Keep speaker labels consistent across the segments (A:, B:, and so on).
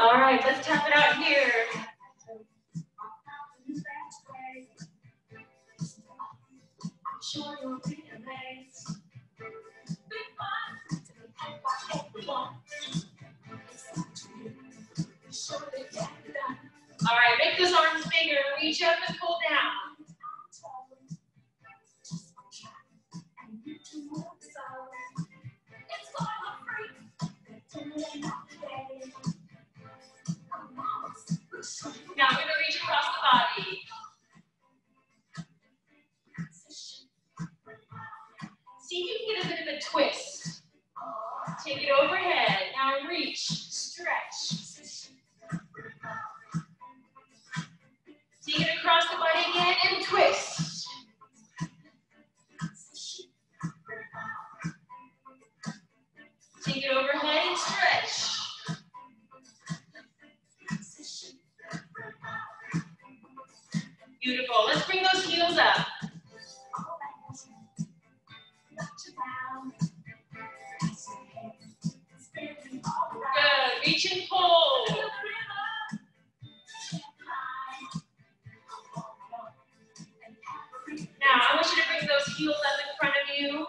A: All right, let's tap it out here. All right, make those arms bigger. Reach up and pull down. It's all a freak. Now I'm going to reach across the body. See if you can get a bit of a twist. Take it overhead. Now reach, stretch. Take it across the body again and twist. Take it overhead and stretch. Beautiful. Let's bring those heels up. Good. Reach and pull. Now, I want you to bring those heels up in front of you.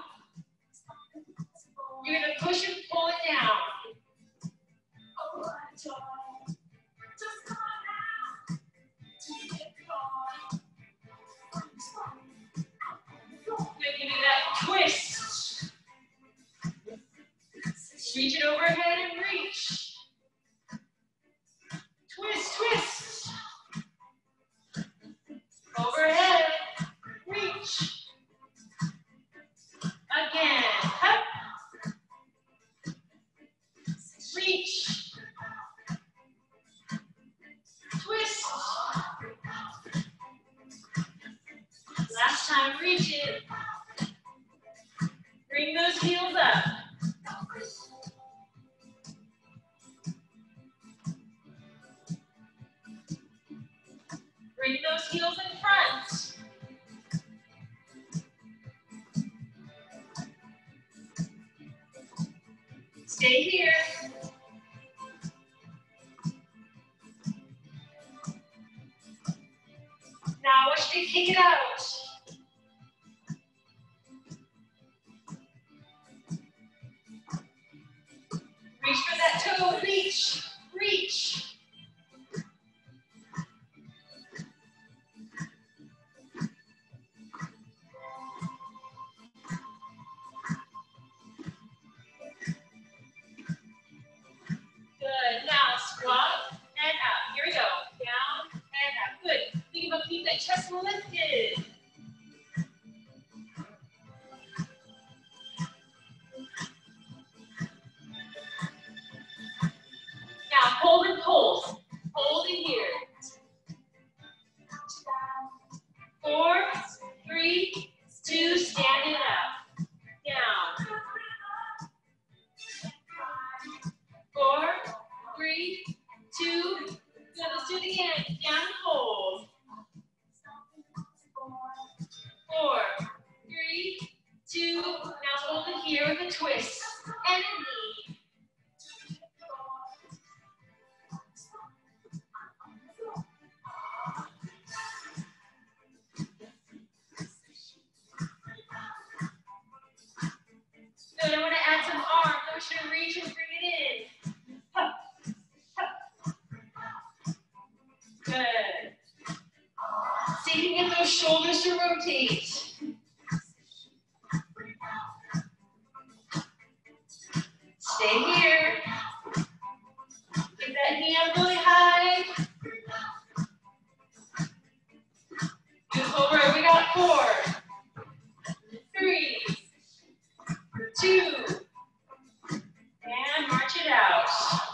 A: Yes.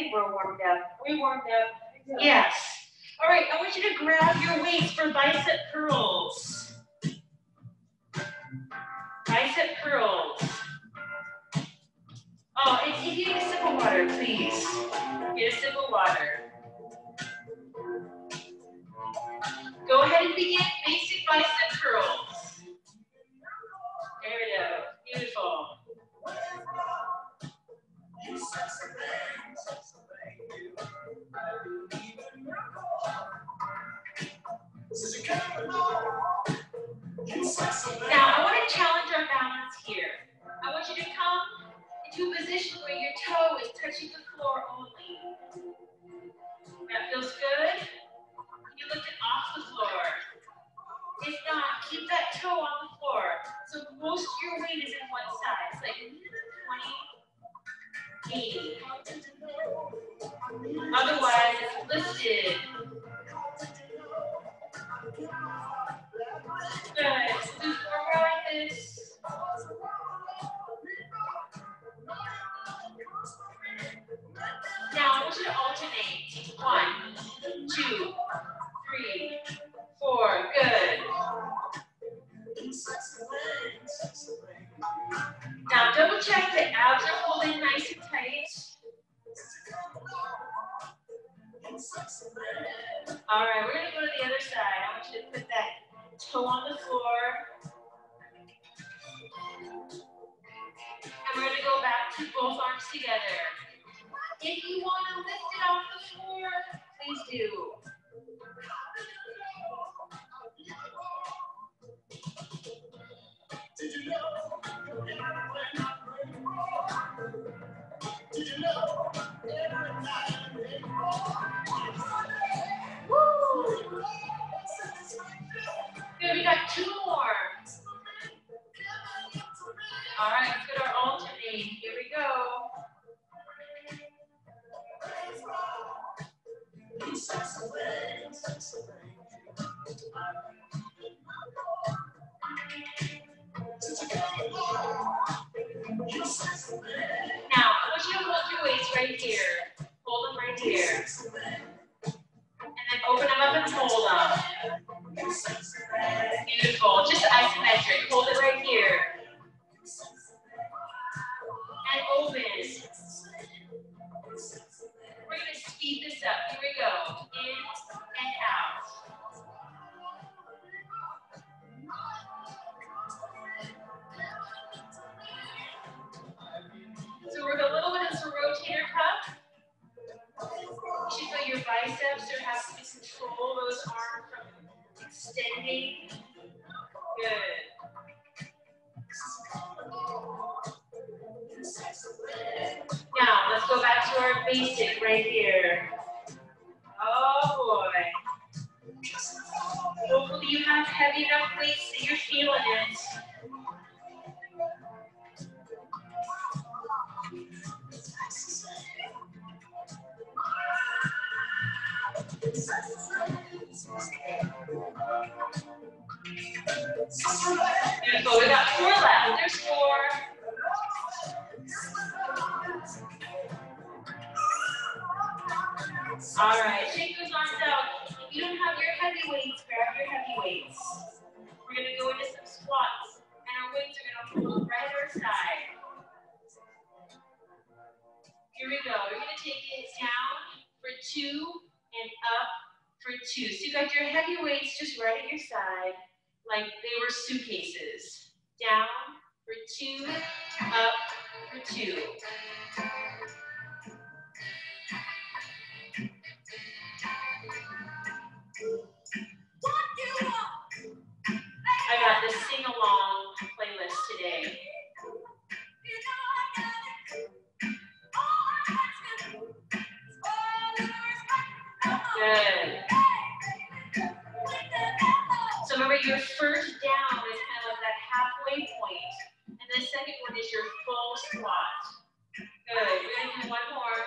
A: think we're warmed up. We warmed up. Yes. All right, I want you to grab your weights for bicep curls. Bicep curls. Oh, if, you need a sip of water, please. Get a sip of water. Go ahead and begin basic bicep curls. your weight is in one size, like twenty-eight. Otherwise, lifted. Did you Oh boy. Hopefully you have heavy enough weights that you're feeling it. Beautiful. We got four left. There's four. All right, shake those arms out. If you don't have your heavy weights, grab your heavy weights. We're gonna go into some squats, and our weights are gonna hold right at our side. Here we go. We're gonna take it down for two and up for two. So you got your heavy weights just right at your side, like they were suitcases. Down for two, up for two. I got the sing along playlist today. Good. So remember your first down is kind of like that halfway point, and the second one is your full squat. Good. We're gonna do one more.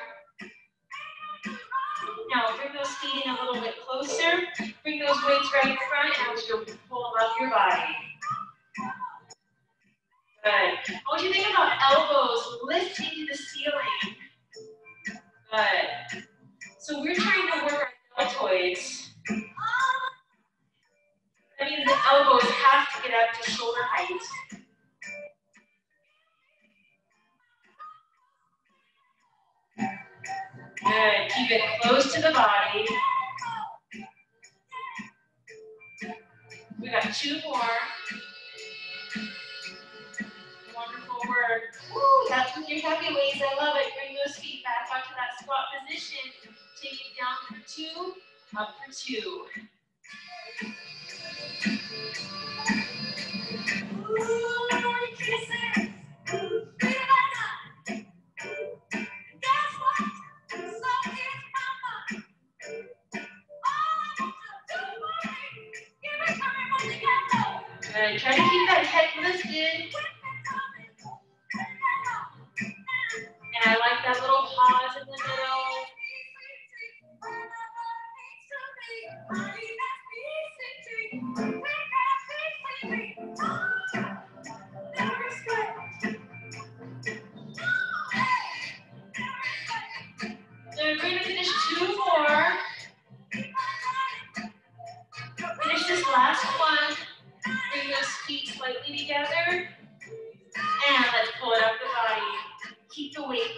A: Now bring those feet in a little bit closer. Bring those weights right Pues Thank you. Last one. Bring those feet slightly together. And let's pull it up the body. Keep the weight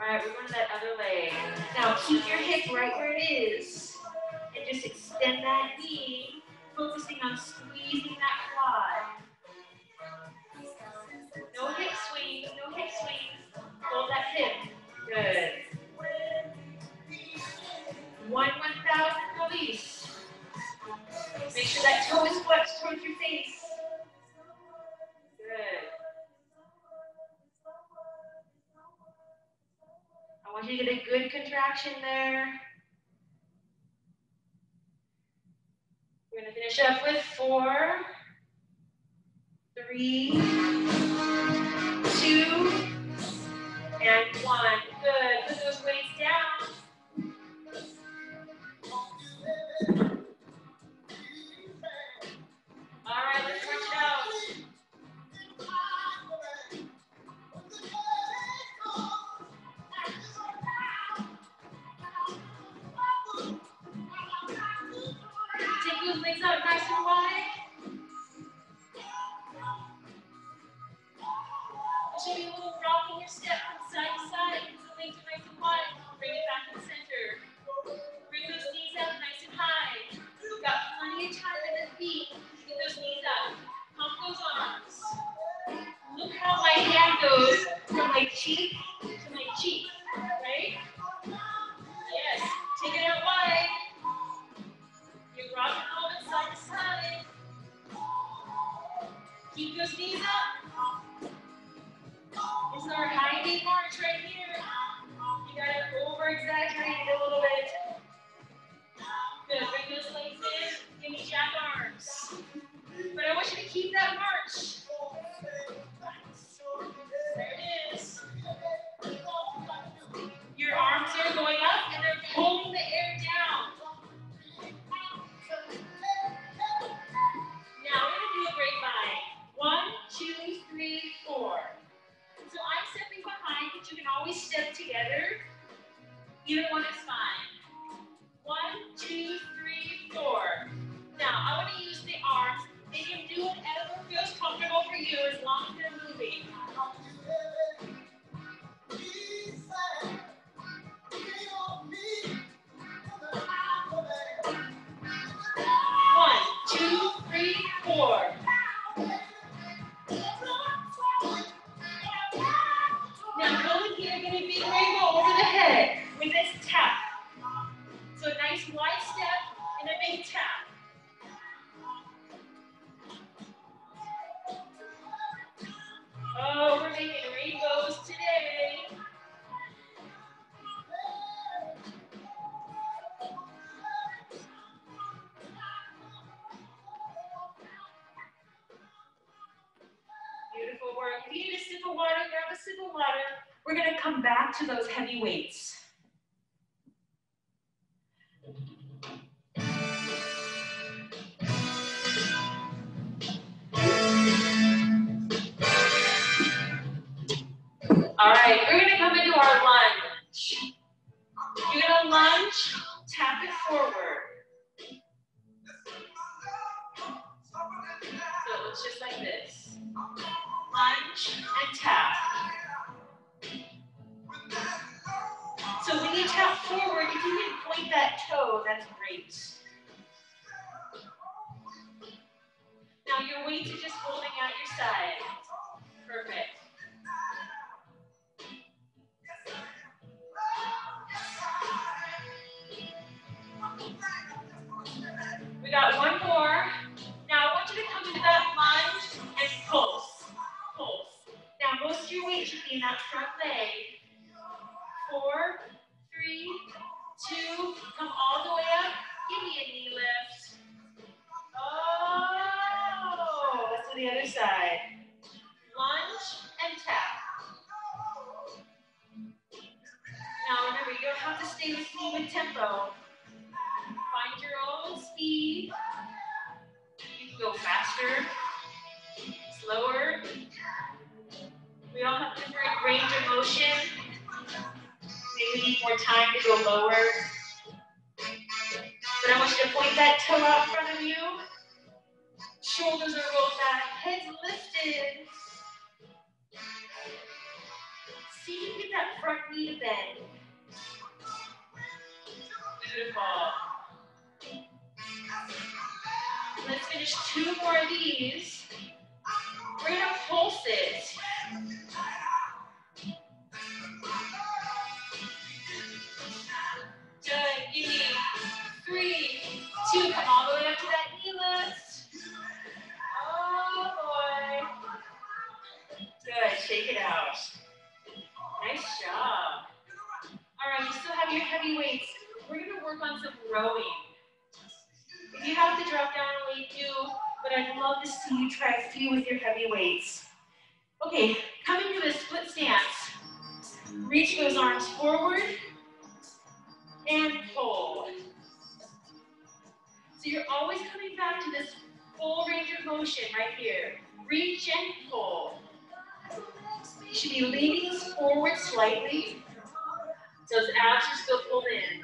A: All right, we're going to that other leg. Now keep your hip right where it is and just extend that knee, focusing on squeezing that quad. No hip swings, no hip swings. Hold that hip. Good. One 1,000 release. Make sure that toe is flexed towards your face. want you to get a good contraction there. We're gonna finish up with four, three, two, and one. Good. those from my cheek I need a sip of water, grab a sip of water. We're gonna come back to those heavy weights. motion. Maybe we need more time to go lower. But I want you to point that toe out in front of you. Shoulders are rolled back, head's lifted. See if you can get that front knee to bend. Beautiful. Let's finish two more of these. We're gonna pulse it. out your heavy weights. We're gonna work on some rowing. If you have to drop down weight, do, but I'd love to see you try a few with your heavy weights. Okay, coming to a split stance. Reach those arms forward and pull. So you're always coming back to this full range of motion right here. Reach and pull. You should be leaning forward slightly so his abs are still pulled in.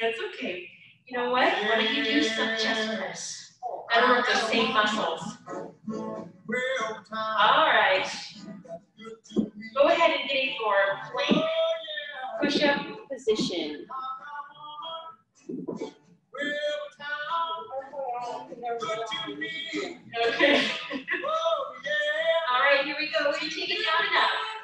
A: That's okay. You know what? Why don't you do some chest press? That'll work those same muscles. All right. Go ahead and get your plank push-up position. Okay. All right, here we go. We're take it down and up.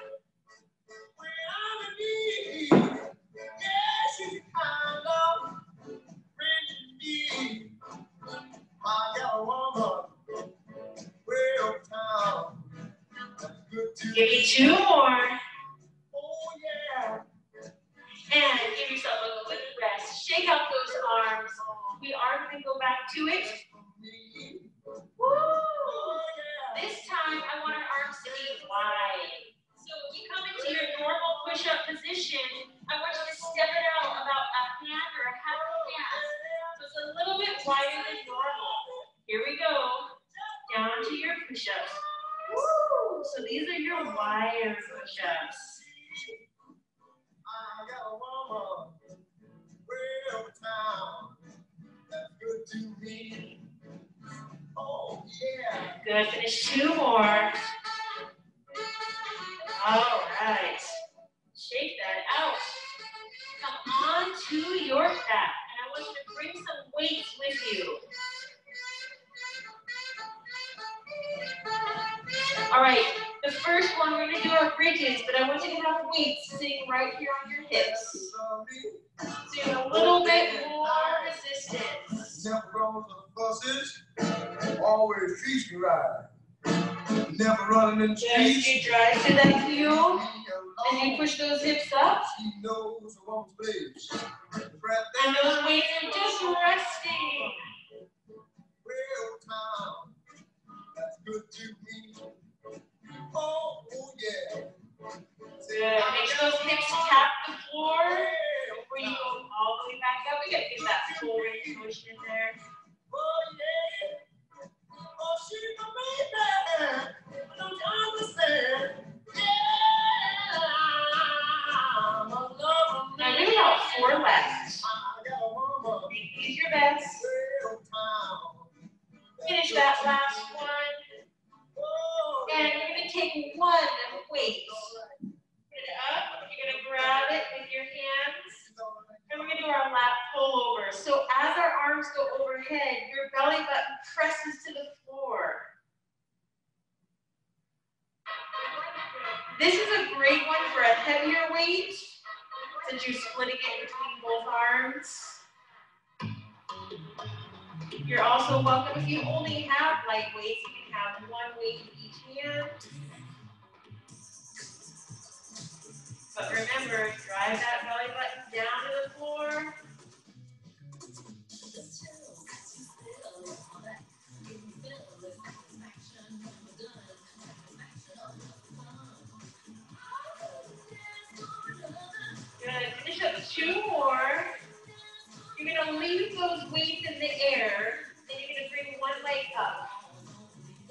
A: Give me two more. Oh, yeah. And give yourself a quick rest. Shake out those arms. We are going to go back to it. Woo! This time, I want our arms to be wide. So if you come into your normal push-up position, I want you to step it out about a hand or a half a hand. A little bit wider than normal. Here we go. Down to your push-ups. Woo! So these are your wide push-ups. Good. Finish two more. All right. Shake that out. Come on to your back want you to bring some weights with you. All right, the first one, we're gonna do our bridges, but I want you to have weights sitting right here on your hips. Do a little bit more resistance.
B: Never run buses, always trees you ride. Never running in the streets.
A: Keep you drive to that
B: field
A: and you push those hips up,
B: She knows a woman's place.
A: And those weights are just resting.
B: real time. That's good to me. Oh, oh yeah.
A: Good. Make sure those hips tap the floor before you go all the way back up. We gotta get that full range motion in there.
B: Oh yeah. Oh, she's my baby. Don't you understand? Yeah, a mama.
A: Use your best. Finish that last one. And you're gonna take one weight. Put it up. You're gonna grab it with your hands. And we're gonna do our lat pullover. So as our arms go overhead, your belly button presses to the floor. This is a great one for a heavier weight, since you're splitting it between both arms. You're also welcome, if you only have light weights, you can have one weight in each hand. But remember, drive that belly button down to the floor. Gonna leave those weights in the air, then you're gonna bring one leg up.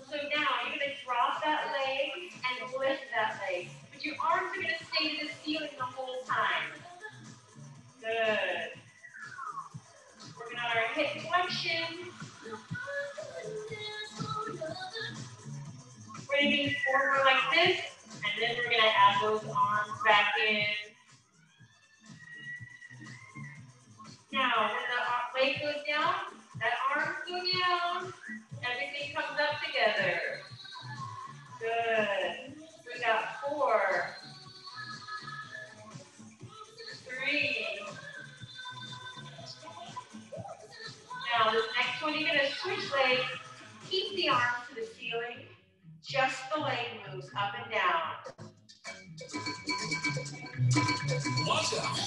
A: So now you're gonna drop that leg and lift that leg. But your arms are gonna stay to the ceiling the whole time. Good. Working on our hip flexion. We're gonna do four more like this, and then we're gonna add those arms back in. Now, when the leg goes down, that arms go down, everything comes up together. Good. We got four, three. Now, this next one, you're gonna switch legs, keep the arms to the ceiling, just the leg moves up and down.
C: Watch out.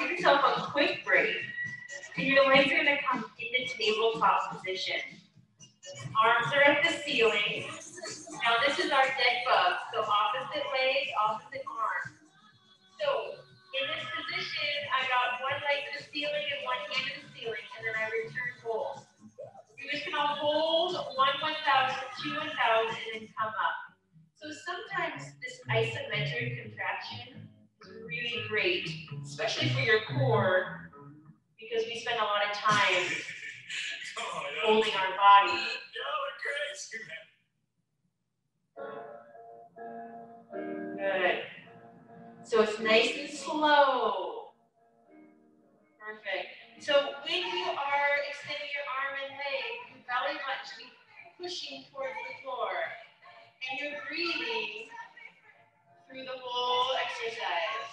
A: Give yourself a quick break. And your legs are gonna come into tabletop position. Arms are at the ceiling. Now this is our dead bug, so opposite leg, opposite arm. So in this position, I got one leg to the ceiling and one hand to the ceiling, and then I return both. You're just gonna hold one 1,000, two 1,000, and then come up. So sometimes this isometric contraction really great, especially for your core, because we spend a lot of time
C: on,
A: holding our body. Good. So it's nice and slow. Perfect. So when you are extending your arm and leg, your belly button should be pushing towards the floor. And you're breathing through the whole exercise.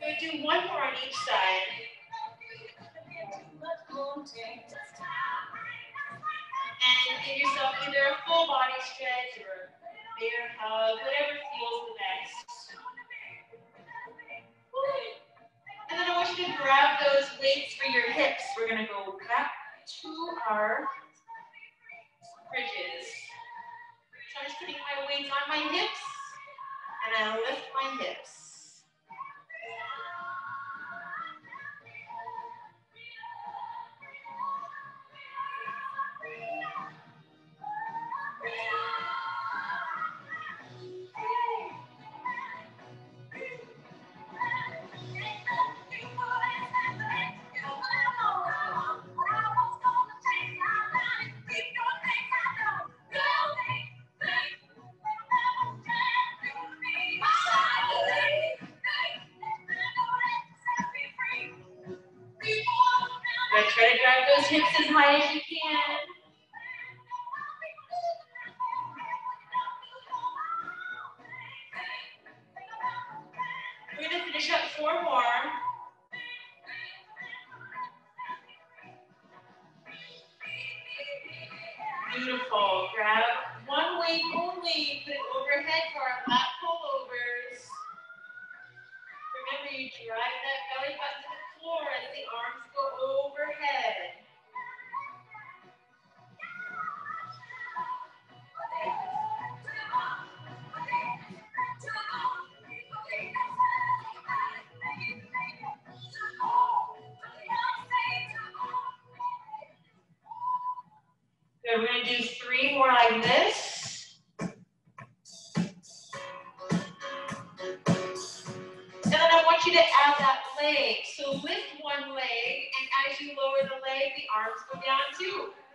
A: To do one more on each side. And give yourself either a full body stretch or a bear hug, whatever feels the best. And then I want you to grab those weights for your hips. We're going to go back to our bridges. I'm just putting my weight on my hips and I lift my hips. Hips as high leg, the arms go down too.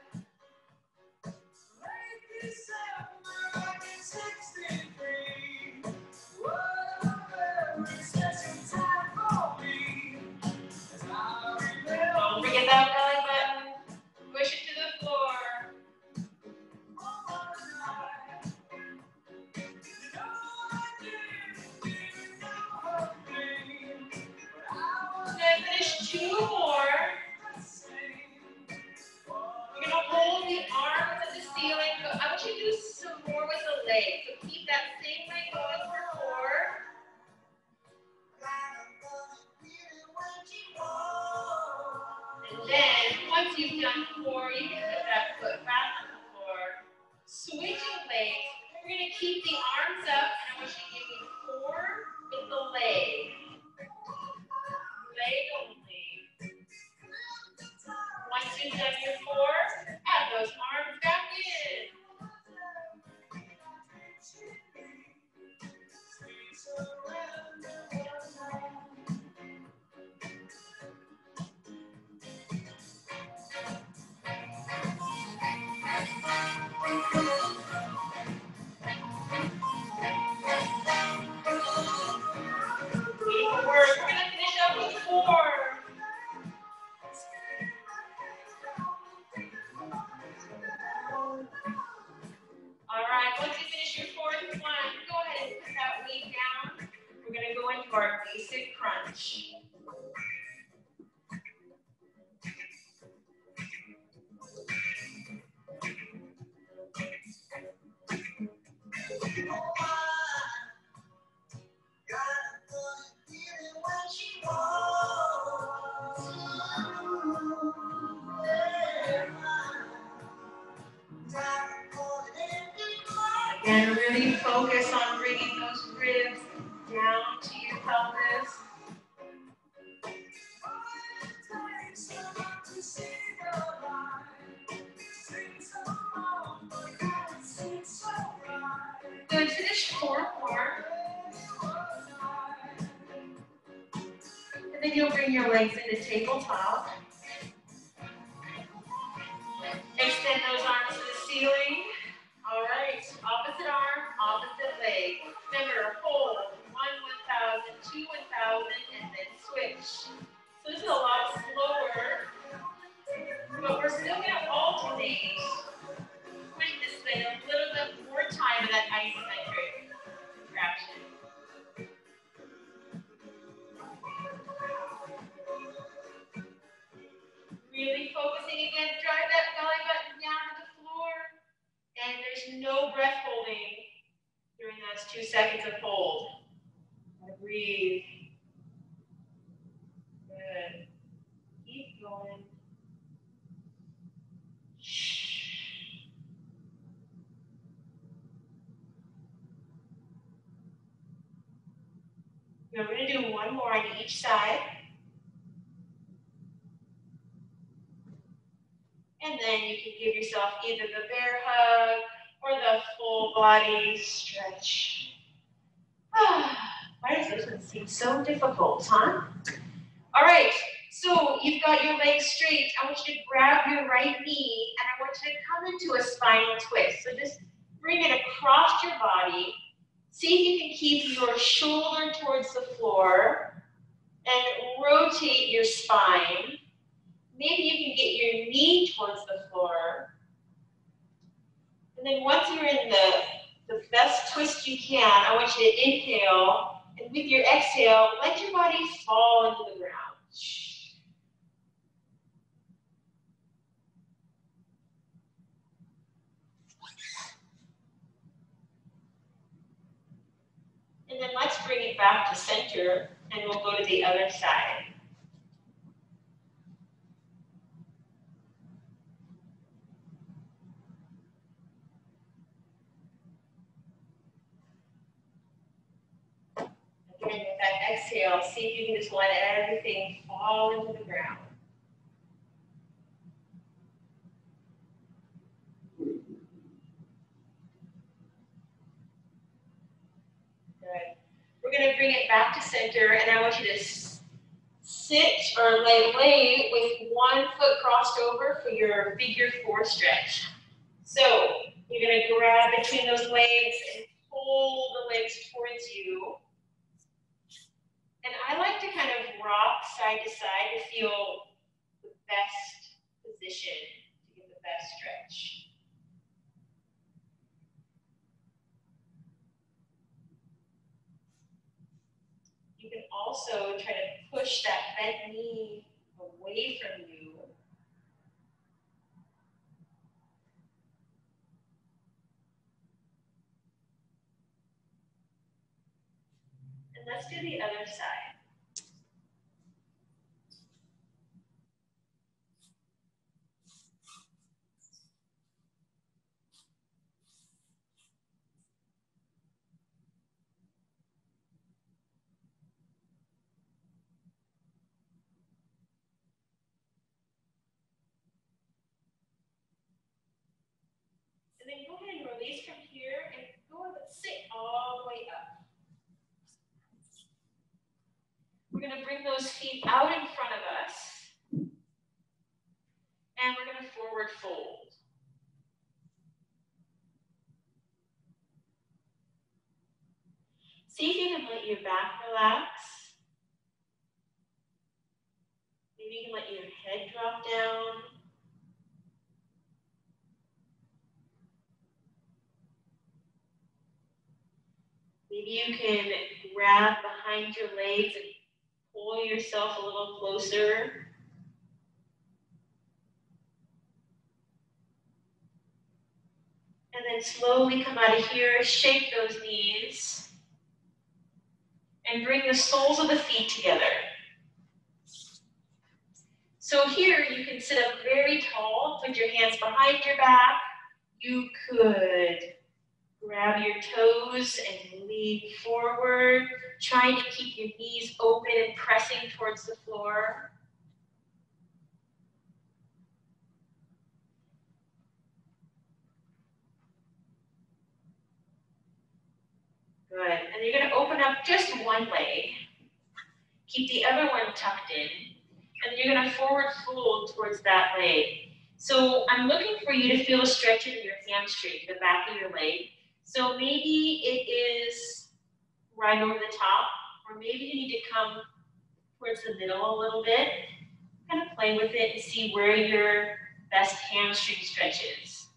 A: No breath holding during those two seconds of hold. Breathe. Good. Keep going. Now we're going to do one more on each side. And then you can give yourself either the bear hug or the full body stretch. Why does this one seem so difficult, huh? All right, so you've got your legs straight. I want you to grab your right knee and I want you to come into a spinal twist. So just bring it across your body. See if you can keep your shoulder towards the floor and rotate your spine. Maybe you can get your knee towards the floor. And then once you're in the, the best twist you can, I want you to inhale. And with your exhale, let your body fall into the ground. And then let's bring it back to center and we'll go to the other side. Again, with that exhale, see if you can just let everything fall into the ground. Good. We're going to bring it back to center, and I want you to sit or lay, lay with one foot crossed over for your figure four stretch. So you're going to grab between those legs and pull the legs towards you. And I like to kind of rock side to side to feel the best position to get the best stretch. You can also try to push that bent knee away from you. And let's do the other side. And then go ahead and release from here and go and sit all the way up. We're going to bring those feet out in front of us. And we're to forward fold. See if you can let your back relax. Maybe you can let your head drop down. Maybe you can grab behind your legs and pull yourself a little closer. And then slowly come out of here, shake those knees, and bring the soles of the feet together. So here you can sit up very tall, put your hands behind your back. You could grab your toes and lean forward, trying to keep your knees open and pressing towards the floor. Good. And you're going to open up just one leg. Keep the other one tucked in. And you're going to forward fold towards that leg. So I'm looking for you to feel a stretch in your hamstring, the back of your leg. So maybe it is right over the top, or maybe you need to come towards the middle a little bit. Kind of play with it and see where your best hamstring stretch is.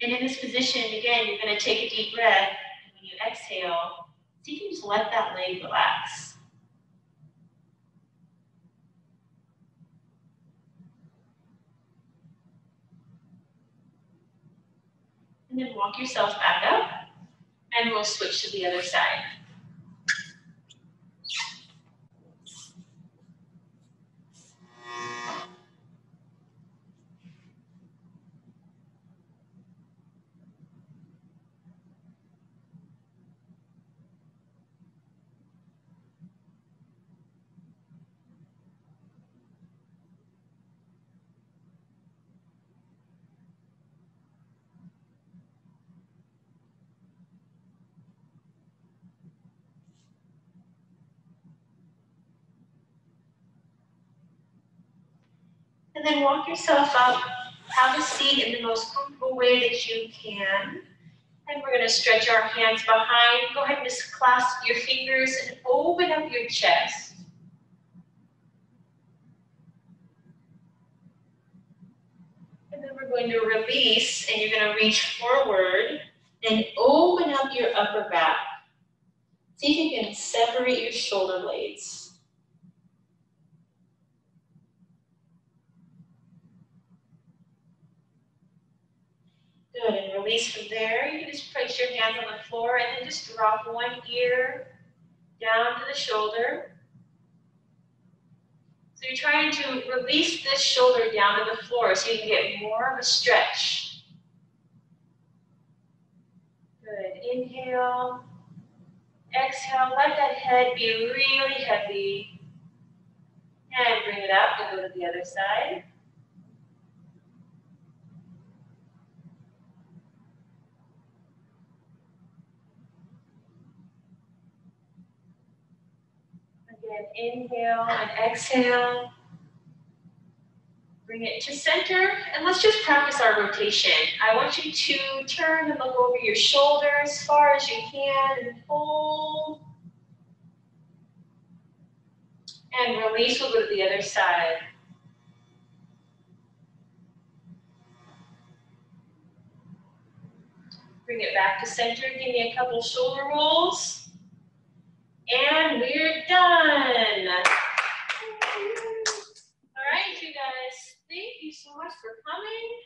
A: And in this position, again, you're going to take a deep breath. And when you exhale, see if you can just let that leg relax. And then walk yourself back up, and we'll switch to the other side. Then walk yourself up. Have a seat in the most comfortable way that you can. And we're going to stretch our hands behind. Go ahead and just clasp your fingers and open up your chest. And then we're going to release, and you're going to reach forward and open up your upper back. See if you can separate your shoulder blades. Good, and release from there. You can just place your hands on the floor and then just drop one ear down to the shoulder. So you're trying to release this shoulder down to the floor so you can get more of a stretch. Good, inhale. Exhale, let that head be really heavy. And bring it up and go to the other side. Again, inhale and exhale. Bring it to center, and let's just practice our rotation. I want you to turn and look over your shoulder as far as you can and hold. And release, we'll go to the other side. Bring it back to center, give me a couple shoulder rolls. And we're done. All right, you guys. Thank you so much for coming.